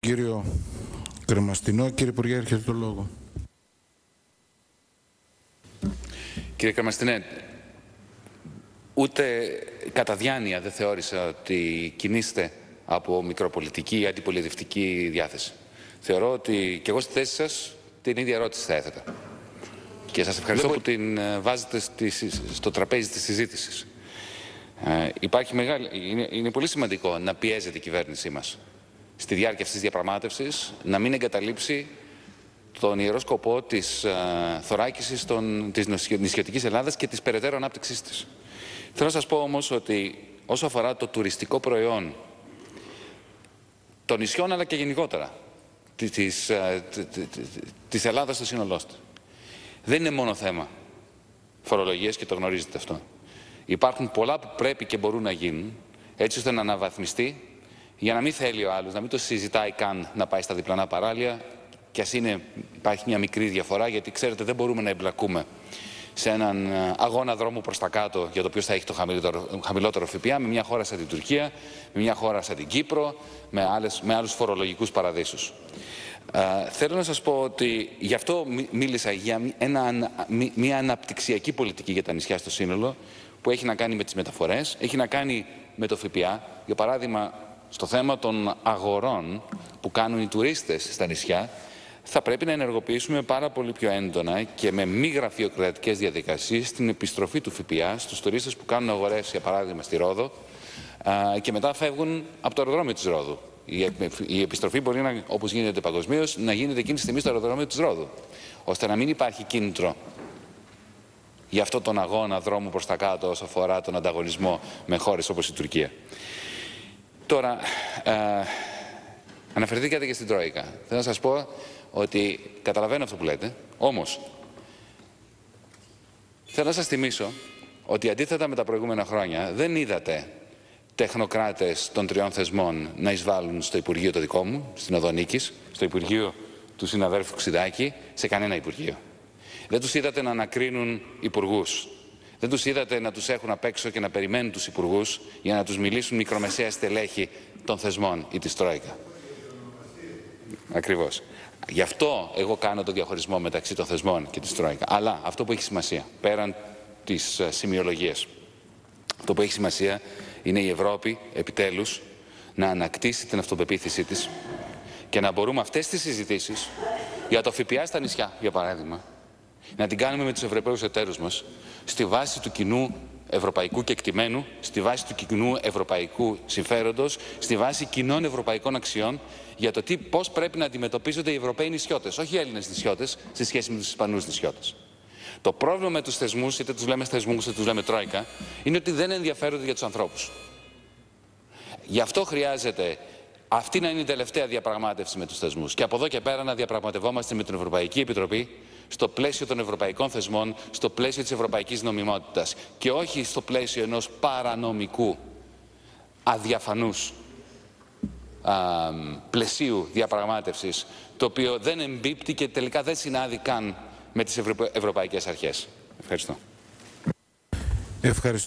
Κύριο Κρεμαστινό, κύριε Υπουργέ, έρχεται το λόγο. Κύριε Κρεμαστινέ, ούτε κατά διάνοια δεν θεώρησα ότι κινείστε από μικροπολιτική ή αντιπολιτευτική διάθεση. Θεωρώ ότι και εγώ στη θέση σας την ίδια ερώτηση θα έθετα. Και σας ευχαριστώ που την ε, βάζετε στο τραπέζι της συζήτησης. Ε, υπάρχει μεγάλη, είναι, είναι πολύ σημαντικό να πιέζεται η κυβέρνησή μας στη διάρκεια αυτής της διαπραγμάτευσης να μην εγκαταλείψει τον ιερό σκοπό της ε, θωράκισης των, της νησιωτικής Ελλάδας και της περαιτέρω ανάπτυξής της. Θέλω να σας πω όμως ότι όσο αφορά το τουριστικό προϊόν των νησιών αλλά και γενικότερα της, ε, της Ελλάδας στο σύνολό του. Δεν είναι μόνο θέμα φορολογίας και το γνωρίζετε αυτό. Υπάρχουν πολλά που πρέπει και μπορούν να γίνουν έτσι ώστε να αναβαθμιστεί για να μην θέλει ο άλλος, να μην το συζητάει καν να πάει στα διπλανά παράλια και ας είναι, υπάρχει μια μικρή διαφορά γιατί ξέρετε δεν μπορούμε να εμπλακούμε σε έναν ε, αγώνα δρόμου προς τα κάτω για το ποιος θα έχει το χαμηλότερο, χαμηλότερο ΦΠΑ με μια χώρα σαν την Τουρκία, με μια χώρα σαν την Κύπρο, με, άλλες, με άλλους φορολογικούς παραδείσους. Ε, θέλω να σας πω ότι γι' αυτό μίλησα για ένα, μια αναπτυξιακή πολιτική για τα νησιά στο σύνολο που έχει να κάνει με τις μεταφορές, έχει να κάνει με το ΦΠΑ. Για παράδειγμα, στο θέμα των αγορών που κάνουν οι τουρίστες στα νησιά, θα πρέπει να ενεργοποιήσουμε πάρα πολύ πιο έντονα και με μη γραφειοκρατικές διαδικασίες την επιστροφή του ΦΠΑ στους τουρίστες που κάνουν αγορές, για παράδειγμα, στη Ρόδο και μετά φεύγουν από το αεροδρόμιο της Ρόδου. Η επιστροφή μπορεί, να, όπως γίνεται παγκοσμίως, να γίνεται εκείνη τη στιγμή στο αεροδρόμιο της Ρόδου. ώστε να μην υπάρχει κίνητρο για αυτόν τον αγώνα δρόμου προς τα κάτω όσο αφορά τον ανταγωνισμό με χώρες όπως η Τουρκία. Τώρα, ε, αναφερθήκατε και στην Τρόικα. Θέλω να σας πω ότι καταλαβαίνω αυτό που λέτε, όμως θέλω να σας θυμίσω ότι αντίθετα με τα προηγούμενα χρόνια δεν είδατε τεχνοκράτες των τριών θεσμών να εισβάλλουν στο Υπουργείο το δικό μου, στην Οδονίκης, στο Υπουργείο του συναδέλφου Ξιδάκη, σε κανένα Υπουργείο. Δεν τους είδατε να ανακρίνουν υπουργούς. Δεν τους είδατε να τους έχουν απ' έξω και να περιμένουν τους υπουργούς για να τους μιλήσουν μικρομεσαία στελέχη των θεσμών ή της Τρόικα. Ακριβώς. Γι' αυτό εγώ κάνω το διαχωρισμό μεταξύ των θεσμών και της Τρόικα. Αλλά αυτό που έχει σημασία, πέραν της ε, σημειολογίας, αυτό που έχει σημασία είναι η Ευρώπη, επιτέλους, να ανακτήσει την αυτοπεποίθησή της και να μπορούμε αυτές τις συζητήσεις για το ΦΠΑ στα νησιά, για παράδειγμα, να την κάνουμε με τους Ευρωπαίους εταίρους μας στη βάση του κοινού ευρωπαϊκού κεκτημένου, στη βάση του κοινού ευρωπαϊκού συμφέροντος, στη βάση κοινών ευρωπαϊκών αξιών για το τι, πώς πρέπει να αντιμετωπίζονται οι Ευρωπαίοι νησιώτες, όχι οι Έλληνες νησιώτες, σε σχέση με τους Ισπανούς νησιώτες. Το πρόβλημα με τους θεσμούς, είτε τους λέμε θεσμούς είτε τους λέμε τρόικα, είναι ότι δεν ενδιαφέρονται για τους ανθρώπους. Γι' αυτό χρειάζεται αυτή να είναι η τελευταία διαπραγμάτευση με τους θεσμούς και από εδώ και πέρα να διαπραγματευόμαστε με την Ευρωπαϊκή Επιτροπή στο πλαίσιο των ευρωπαϊκών θεσμών, στο πλαίσιο της ευρωπαϊκής νομιμότητας και όχι στο πλαίσιο ενός παρανομικού, αδιαφανούς α, πλαισίου διαπραγμάτευσης, το οποίο δεν εμπίπτει και τελικά δεν συνάδει καν με τις ευρωπαϊκές αρχές. Ευχαριστώ. Ευχαριστώ.